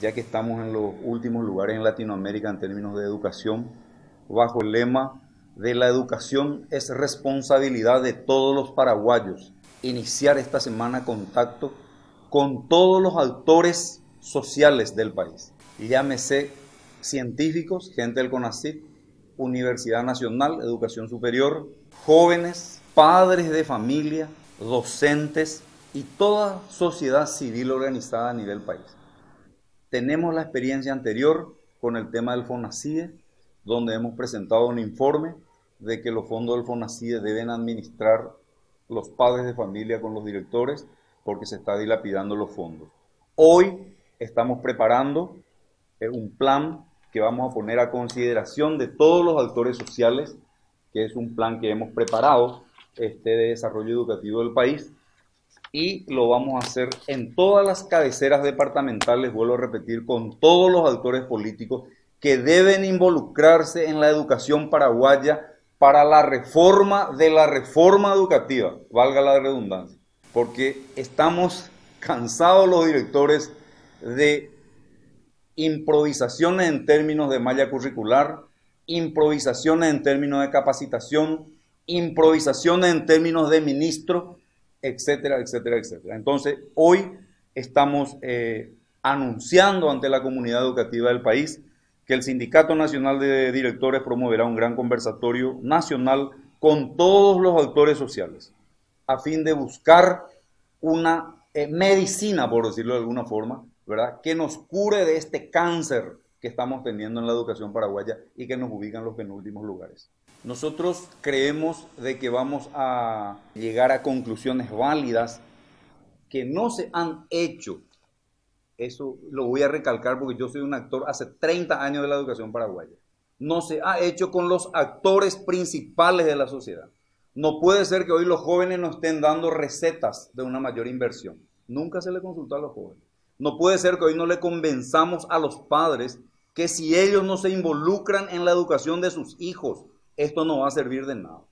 ya que estamos en los últimos lugares en Latinoamérica en términos de educación, bajo el lema de la educación es responsabilidad de todos los paraguayos. Iniciar esta semana contacto con todos los actores sociales del país. Llámese científicos, gente del CONACYT, Universidad Nacional, Educación Superior, jóvenes, padres de familia, docentes y toda sociedad civil organizada a nivel país. Tenemos la experiencia anterior con el tema del FONACIDE, donde hemos presentado un informe de que los fondos del FONACIDE deben administrar los padres de familia con los directores porque se está dilapidando los fondos. Hoy estamos preparando eh, un plan que vamos a poner a consideración de todos los actores sociales, que es un plan que hemos preparado este, de desarrollo educativo del país, y lo vamos a hacer en todas las cabeceras departamentales, vuelvo a repetir, con todos los actores políticos que deben involucrarse en la educación paraguaya para la reforma de la reforma educativa, valga la redundancia, porque estamos cansados los directores de improvisaciones en términos de malla curricular, improvisaciones en términos de capacitación, improvisaciones en términos de ministro, etcétera, etcétera, etcétera. Entonces, hoy estamos eh, anunciando ante la comunidad educativa del país que el Sindicato Nacional de Directores promoverá un gran conversatorio nacional con todos los actores sociales, a fin de buscar una eh, medicina, por decirlo de alguna forma, ¿verdad? Que nos cure de este cáncer que estamos teniendo en la educación paraguaya y que nos ubica en los penúltimos lugares. Nosotros creemos de que vamos a llegar a conclusiones válidas que no se han hecho. Eso lo voy a recalcar porque yo soy un actor hace 30 años de la educación paraguaya. No se ha hecho con los actores principales de la sociedad. No puede ser que hoy los jóvenes nos estén dando recetas de una mayor inversión. Nunca se le consultó a los jóvenes. No puede ser que hoy no le convenzamos a los padres que si ellos no se involucran en la educación de sus hijos, esto no va a servir de nada.